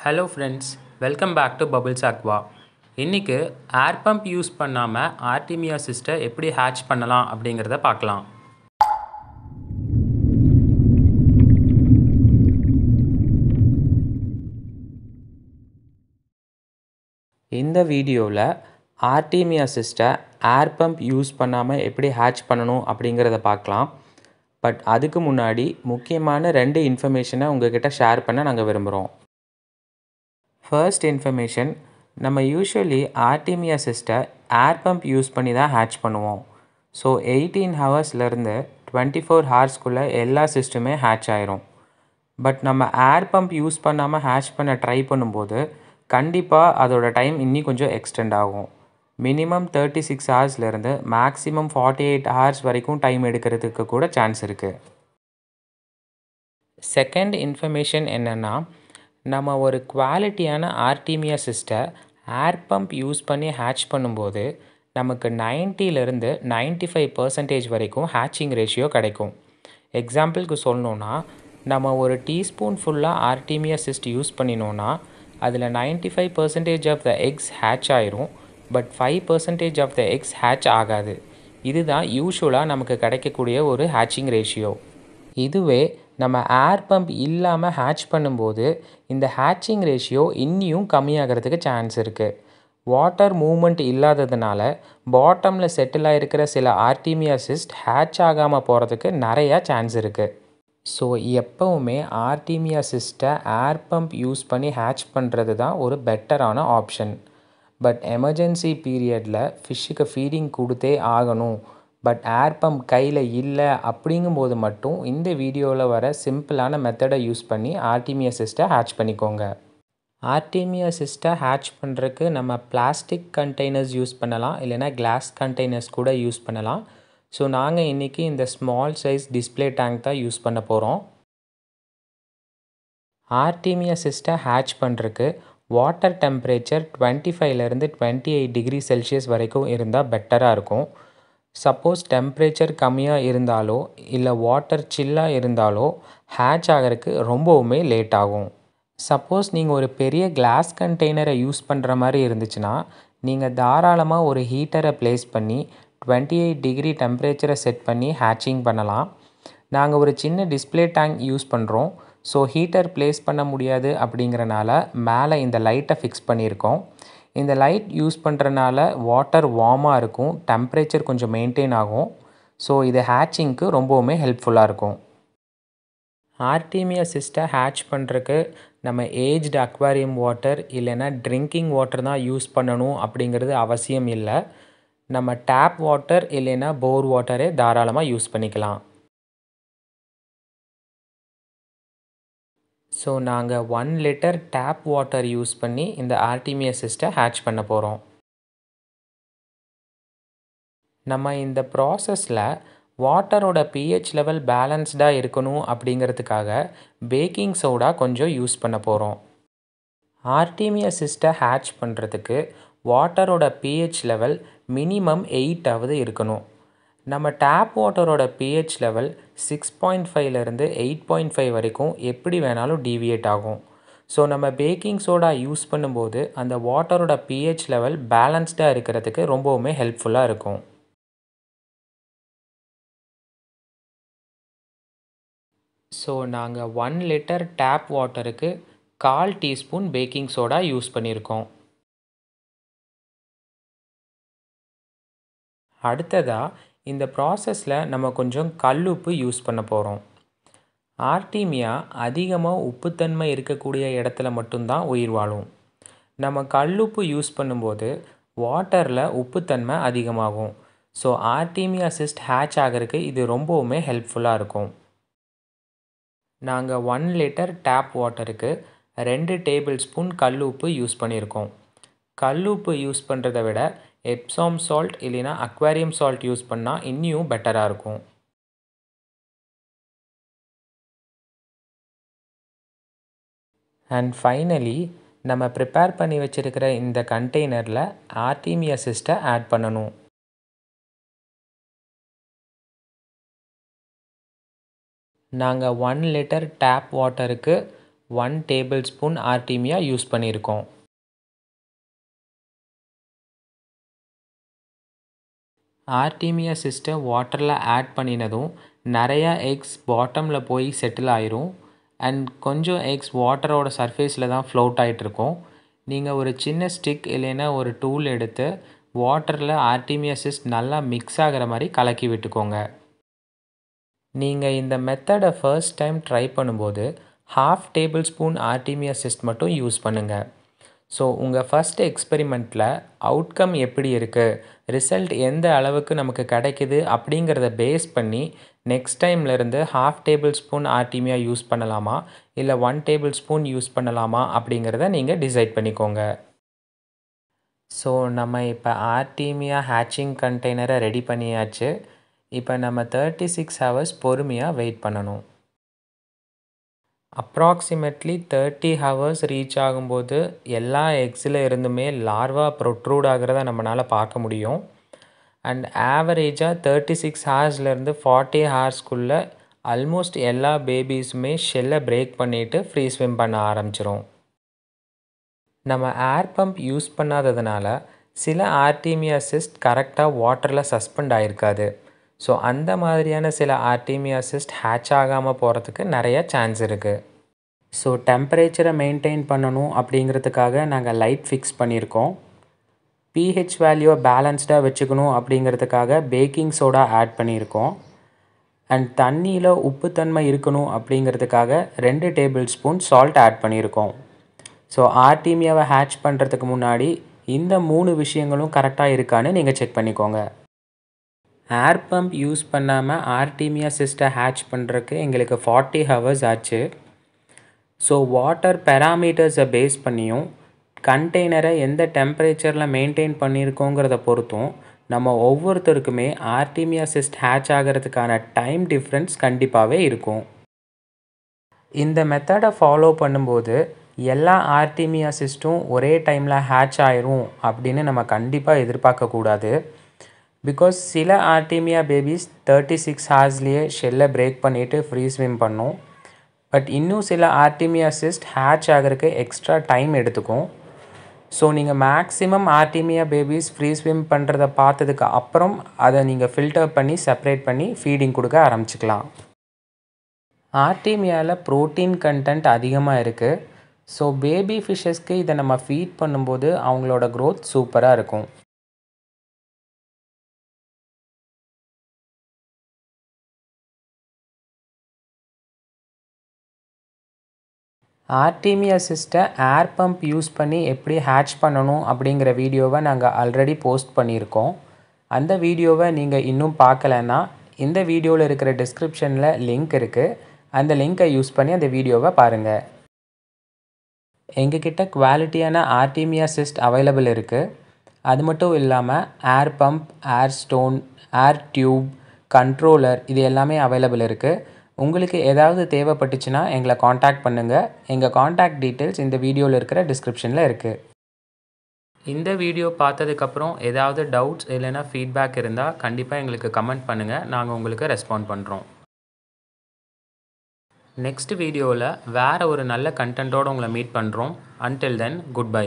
Hello friends welcome back to Bubbles Aqua இன்றைக்கி air pump use பண்ணாமல் artemia cysts எப்படி hatch பண்ணலாம் அப்படிங்கிறத பார்க்கலாம். இந்த வீடியோவில் artemia cysts air pump use பண்ணாமல் எப்படி ஹேட்ச் பண்ணணும் அப்படிங்கிறத பார்க்கலாம். பட் அதுக்கு முன்னாடி முக்கியமான ரெண்டு இன்ஃபர்மேஷனை உங்ககிட்ட ஷேர் பண்ண நாங்கள் விரும்புகிறோம் ஃபர்ஸ்ட் இன்ஃபர்மேஷன் நம்ம யூஸ்வலி ஆர்டிமியா சிஸ்டை ஏர் பம்ப் யூஸ் பண்ணி தான் ஹேட்ச் பண்ணுவோம். ஸோ எயிட்டீன் ஹவர்ஸ்லேருந்து டுவெண்ட்டி ஃபோர் ஹார்ஸ்க்குள்ளே எல்லா சிஸ்டமே ஹேட்ச் ஆயிரும். பட் நம்ம ஏர் பம்ப் யூஸ் பண்ணாமல் ஹேட்ச் பண்ண ட்ரை பண்ணும்போது கண்டிப்பாக அதோட டைம் இன்னி கொஞ்சம் எக்ஸ்டெண்ட் ஆகும். மினிமம் தேர்ட்டி சிக்ஸ் ஹவர்ஸ்லேருந்து மேக்ஸிமம் ஃபார்ட்டி எயிட் ஹவர்ஸ் வரைக்கும் டைம் எடுக்கிறதுக்கு கூட சான்ஸ் இருக்குது செகண்ட் இன்ஃபர்மேஷன் என்னென்னா நம்ம ஒரு குவாலிட்டியான ஆர்டிமியா சிஸ்டை ஏர் பம்ப் யூஸ் பண்ணி ஹேட்ச் பண்ணும்போது நமக்கு நைன்ட்டிலேருந்து நைன்ட்டி ஃபைவ் பர்சன்டேஜ் வரைக்கும் ஹேட்சிங் ரேஷியோ கிடைக்கும். எக்ஸாம்பிளுக்கு சொல்லணுன்னா நம்ம ஒரு டீஸ்பூன் ஃபுல்லாக ஆர்டிமியா சிஸ்ட் யூஸ் பண்ணினோன்னா அதில் ninety five percentage of the eggs hatch ஆயிரும் but five percentage of the eggs hatch ஆகாது. இதுதான் யூஸ்வலாக நமக்கு கிடைக்கக்கூடிய ஒரு ஹேட்சிங் ரேஷியோ. இதுவே நம்ம ஏர் பம்ப் இல்லாமல் ஹேட்ச் பண்ணும்போது இந்த ஹேட்சிங் ரேஷியோ இன்னியும் கம்மியாகிறதுக்கு சான்ஸ் இருக்குது வாட்டர் மூமெண்ட் இல்லாததுனால பாட்டமில் செட்டில் ஆகிருக்கிற சில ஆர்டிமியா சிஸ்ட் ஹேட்ச் ஆகாமல் போகிறதுக்கு நிறையா சான்ஸ் இருக்குது ஸோ எப்போவுமே ஆர்டிமியா சிஸ்ட்டை ஏர் பம்ப் யூஸ் பண்ணி ஹேட்ச் பண்ணுறது தான் ஒரு பெட்டரான ஆப்ஷன் பட் எமர்ஜென்சி பீரியடில் ஃபிஷ்ஷுக்கு ஃபீடிங் கொடுத்தே ஆகணும். பட் ஏர் பம்ப் கையில் இல்லை அப்படிங்கும்போது மட்டும் இந்த வீடியோவில் வர சிம்பிளான மெத்தடை யூஸ் பண்ணி ஆர்டிமியா சிஸ்டை ஹேட்ச் பண்ணிக்கோங்க. ஆர்டிமியா சிஸ்டை ஹேட்ச் பண்ணுறதுக்கு நம்ம பிளாஸ்டிக் கண்டெய்னர்ஸ் யூஸ் பண்ணலாம். இல்லைனா கிளாஸ் கண்டெய்னர்ஸ் கூட யூஸ் பண்ணலாம். ஸோ நாங்கள் இன்றைக்கி இந்த ஸ்மால் சைஸ் டிஸ்பிளே டேங்க் தான் யூஸ் பண்ண போகிறோம் ஆர்டிமியா சிஸ்டை ஹேட்ச் பண்ணுறதுக்கு வாட்டர் டெம்பரேச்சர் டுவெண்ட்டி ஃபைவ்லேருந்து டுவெண்ட்டி எயிட் டிகிரி செல்சியஸ் வரைக்கும் இருந்தால் பெட்டராக இருக்கும். சப்போஸ் டெம்ப்ரேச்சர் கம்மியாக இருந்தாலோ இல்லை வாட்டர் சில்லாக இருந்தாலோ ஹேட்ச் ஆகிறதுக்கு ரொம்பவுமே லேட் ஆகும். சப்போஸ் நீங்கள் ஒரு பெரிய கிளாஸ் கண்டெய்னரை யூஸ் பண்ணுற மாதிரி இருந்துச்சுன்னா நீங்கள் தாராளமாக ஒரு ஹீட்டரை ப்ளேஸ் பண்ணி டுவெண்ட்டி எயிட் டிகிரி டெம்பரேச்சரை செட் பண்ணி ஹேட்சிங் பண்ணலாம். நாங்கள் ஒரு சின்ன டிஸ்பிளே டேங்க் யூஸ் பண்ணுறோம் ஸோ ஹீட்டர் ப்ளேஸ் பண்ண முடியாது அப்படிங்கிறனால மேலே இந்த லைட்டை ஃபிக்ஸ் பண்ணியிருக்கோம். இந்த லைட் யூஸ் பண்ணுறனால வாட்டர் வார்மாக இருக்கும் டெம்பரேச்சர் கொஞ்சம் மெயின்டைன் ஆகும். ஸோ இது ஹேட்சிங்க்கு ரொம்பவுமே ஹெல்ப்ஃபுல்லாக இருக்கும். ஆர்டிமியா சிஸ்டை ஹேட்ச் பண்ணுறதுக்கு நம்ம ஏஜ்டு அக்வாரியம் வாட்டர் இல்லைன்னா ட்ரிங்கிங் வாட்டர் தான் யூஸ் பண்ணணும் அப்படிங்கிறது அவசியம் இல்லை. நம்ம டேப் வாட்டர் இல்லைன்னா போர் வாட்டரே தாராளமாக யூஸ் பண்ணிக்கலாம். ஸோ நாங்கள் one litre tap water use பண்ணி இந்த ஆர்டிமியா சிஸ்டை ஹேட்ச் பண்ண போகிறோம் நம்ம இந்த ப்ராசஸில் வாட்டரோட பிஹெச் லெவல் பேலன்ஸ்டாக இருக்கணும் அப்படிங்கிறதுக்காக பேக்கிங் சோடா கொஞ்சம் யூஸ் பண்ண போகிறோம் ஆர்டிமியா சிஸ்டை ஹேட்ச் பண்ணுறதுக்கு வாட்டரோட பிஹெச் லெவல் மினிமம் எயிட்டாவது இருக்கணும். நம்ம டேப் வாட்டரோட பிஹெச் லெவல் சிக்ஸ் பாயிண்ட் ஃபைவ்லேருந்து எயிட் பாயிண்ட் ஃபைவ் வரைக்கும் எப்படி வேணாலும் டீவியேட் ஆகும். ஸோ நம்ம பேக்கிங் சோடா யூஸ் பண்ணும்போது அந்த வாட்டரோட பிஹெச் லெவல் பேலன்ஸ்டாக இருக்கிறதுக்கு ரொம்பவுமே ஹெல்ப்ஃபுல்லாக இருக்கும். ஸோ நாங்கள் ஒன் லிட்டர் டேப் வாட்டருக்கு கால் டீஸ்பூன் பேக்கிங் சோடா யூஸ் பண்ணியிருக்கோம். அடுத்ததாக இந்த ப்ராசஸில் நம்ம கொஞ்சம் கல்லுப்பு யூஸ் பண்ண போகிறோம் ஆர்டிமியா அதிகமாக உப்புத்தன்மை இருக்கக்கூடிய இடத்துல மட்டும்தான் உயிர் வாழும். நம்ம கல்லுப்பு யூஸ் பண்ணும்போது வாட்டரில் உப்புத்தன்மை அதிகமாகும். ஸோ ஆர்டிமியா சிஸ்ட் ஹேட்ச் ஆகிறதுக்கு இது ரொம்பவுமே ஹெல்ப்ஃபுல்லாக இருக்கும். நாங்கள் ஒன் லிட்டர் டேப் வாட்டருக்கு ரெண்டு டேபிள் ஸ்பூன் கல் உப்பு யூஸ் பண்ணியிருக்கோம். கல் உப்பு யூஸ் பண்ணுறதை விட எப்சாம் சால்ட் இல்லைனா அக்வாரியம் சால்ட் யூஸ் பண்ணால் இன்னியும் பெட்டராக இருக்கும். அண்ட் ஃபைனலி நம்ம ப்ரிப்பேர் பண்ணி வச்சுருக்கிற இந்த கண்டெய்னரில் ஆர்டிமியா சிஸ்ட்டை ஆட் பண்ணணும். நாங்கள் ஒன் லிட்டர் டேப் வாட்டருக்கு one table spoon artemia use பண்ணியிருக்கோம். ஆர்டிமியா சிஸ்டம் வாட்டரில் ஆட் பண்ணினதும் நிறையா எக்ஸ் பாட்டமில் போய் செட்டில் ஆயிரும். அண்ட் கொஞ்சம் எக்ஸ் வாட்டரோட சர்ஃபேஸில் தான் ஃப்ளோட் ஆகிட்ருக்கும் நீங்கள் ஒரு சின்ன ஸ்டிக் இல்லைன்னா ஒரு டூல் எடுத்து வாட்டரில் ஆர்டிமியா சிஸ்ட் நல்லா மிக்ஸ் ஆகிற மாதிரி கலக்கி விட்டுக்கோங்க. நீங்கள் இந்த மெத்தடை ஃபர்ஸ்ட் டைம் ட்ரை பண்ணும்போது half table spoon artemia cyst மட்டும் யூஸ் பண்ணுங்கள் ஸோ உங்கள் ஃபஸ்ட் எக்ஸ்பெரிமெண்ட்டில் அவுட்கம் எப்படி இருக்குது ரிசல்ட் எந்த அளவுக்கு நமக்கு கிடைக்குது? அப்படிங்கிறத பேஸ் பண்ணி நெக்ஸ்ட் டைம்லேருந்து half table spoon artemia use பண்ணலாமா? இல்லை ஒன் டேபிள் ஸ்பூன் யூஸ் பண்ணலாமா? அப்படிங்கிறத நீங்கள் டிசைட் பண்ணிக்கோங்க. ஸோ நம்ம இப்போ ஆர்டிமியா ஹேச்சிங் கண்டெய்னரை ரெடி பண்ணியாச்சு. இப்போ நம்ம தேர்ட்டி சிக்ஸ் ஹவர்ஸ் பொறுமையாக வெயிட் பண்ணணும். அப்ராக்சிமேட்லி தேர்ட்டி ஹவர்ஸ் ரீச் ஆகும்போது எல்லா எக்ஸில் இருந்துமே லார்வா ப்ரொட்ரூட் ஆகிறத நம்மளால் பார்க்க முடியும். அண்ட் ஆவரேஜாக தேர்ட்டி சிக்ஸ் ஹார்ஸ்லேருந்து ஃபார்ட்டி ஹார்ஸ்க்குள்ளே ஆல்மோஸ்ட் எல்லா பேபிஸுமே ஷெல்லை பிரேக் பண்ணிவிட்டு ஃப்ரீ ஸ்விம் பண்ண ஆரம்பிச்சிரும். நம்ம ஏர் பம்ப் யூஸ் பண்ணாததுனால சில ஆர்டிமியா சிஸ்ட் கரெக்டாக வாட்டரில் சஸ்பெண்ட் ஆகிருக்காது ஸோ அந்த மாதிரியான சில ஆர்டிமியா சிஸ்ட் ஹேட்ச் ஆகாமல் போகிறதுக்கு நிறைய சான்ஸ் இருக்குது ஸோ டெம்பரேச்சரை மெயின்டைன் பண்ணணும் அப்படிங்கிறதுக்காக நாங்கள் லைட் ஃபிக்ஸ் பண்ணியிருக்கோம். பிஹெச் வேல்யூவை பேலன்ஸ்டாக வச்சுக்கணும் அப்படிங்கிறதுக்காக பேக்கிங் சோடா ஆட் பண்ணியிருக்கோம். அண்ட் தண்ணியில் உப்புத்தன்மை இருக்கணும் அப்படிங்கிறதுக்காக ரெண்டு டேபிள் ஸ்பூன் சால்ட் ஆட் பண்ணியிருக்கோம். ஸோ ஆர்டிமியாவை ஹேட்ச் பண்ணுறதுக்கு முன்னாடி இந்த மூணு விஷயங்களும் கரெக்டாக இருக்கான்னு நீங்கள் செக் பண்ணிக்கோங்க. ஏர் பம்ப் யூஸ் பண்ணாமல் ஆர்டிமியா சிஸ்டை ஹேட்ச் பண்ணுறக்கு எங்களுக்கு ஃபார்ட்டி ஹவர்ஸ் ஆச்சு. ஸோ வாட்டர் பேராமீட்டர்ஸை பேஸ் பண்ணியும் கண்டெய்னரை எந்த டெம்பரேச்சரில் மெயின்டைன் பண்ணியிருக்கோங்கிறத பொறுத்தும் நம்ம ஒவ்வொருத்தருக்குமே ஆர்டிமியா சிஸ்ட் ஹேட்ச் ஆகிறதுக்கான டைம் டிஃப்ரென்ஸ் கண்டிப்பாகவே இருக்கும். இந்த மெத்தடை ஃபாலோ பண்ணும்போது எல்லா ஆர்டிமியா சிஸ்ட்டும் ஒரே டைமில் ஹேட்ச் ஆயிரும் அப்படின்னு நம்ம கண்டிப்பாக எதிர்பார்க்கக்கூடாது பிகாஸ் சில ஆர்டிமியா பேபிஸ் தேர்ட்டி சிக்ஸ் ஹார்ஸ்லேயே ஷெல்லை பிரேக் பண்ணிவிட்டு ஃப்ரீ ஸ்விம் பண்ணும். பட் இன்னும் சில ஆர்டிமியா சிஸ்ட் ஹேட்ச் ஆகிறதுக்கு எக்ஸ்ட்ரா டைம் எடுத்துக்கும். ஸோ நீங்கள் maximum artemia babies free swim பண்ணுறத பார்த்ததுக்கு அப்புறம் அதை நீங்கள் ஃபில்டர் பண்ணி செப்பரேட் பண்ணி ஃபீடிங் கொடுக்க ஆரம்பிச்சிக்கலாம். ஆர்டிமியாவில் ப்ரோட்டீன் கண்டென்ட் அதிகமாக இருக்குது ஸோ பேபி ஃபிஷ்ஷஸ்க்கு இதை நம்ம ஃபீட் பண்ணும்போது அவங்களோட க்ரோத் சூப்பராக இருக்கும். ஆர்டிமியா சிஸ்டை ஏர் பம்ப் யூஸ் பண்ணி எப்படி ஹேட்ச் பண்ணணும் அப்படிங்கிற வீடியோவை நாங்கள் ஆல்ரெடி போஸ்ட் பண்ணியிருக்கோம். அந்த வீடியோவை நீங்கள் இன்னும் பார்க்கலன்னா இந்த வீடியோவில் இருக்கிற டிஸ்கிரிப்ஷனில் லிங்க் இருக்குது அந்த லிங்க்கை யூஸ் பண்ணி அந்த வீடியோவை பாருங்கள் எங்ககிட்ட குவாலிட்டியான ஆர்டிமியா சிஸ்ட் அவைலபிள் இருக்குது அது மட்டும் இல்லாமல் air pump air stone air tube controller இது எல்லாமே அவைலபிள் இருக்குது உங்களுக்கு ஏதாவது தேவைப்பட்டுச்சுன்னா எங்களை காண்டாக்ட் பண்ணுங்கள் எங்கள் காண்டாக்ட் டீட்டெயில்ஸ் இந்த வீடியோவில் இருக்கிற டிஸ்கிரிப்ஷனில் இருக்குது இந்த வீடியோ பார்த்ததுக்கப்புறம் ஏதாவது டவுட்ஸ் இல்லைன்னா ஃபீட்பேக் இருந்தால் கண்டிப்பாக எங்களுக்கு கமெண்ட் பண்ணுங்கள் நாங்கள் உங்களுக்கு ரெஸ்பாண்ட் பண்ணுறோம் நெக்ஸ்ட் வீடியோவில் வேறு ஒரு நல்ல கண்டென்ட்டோடு உங்களை மீட் பண்ணுறோம் அன்டில் தென் குட் பை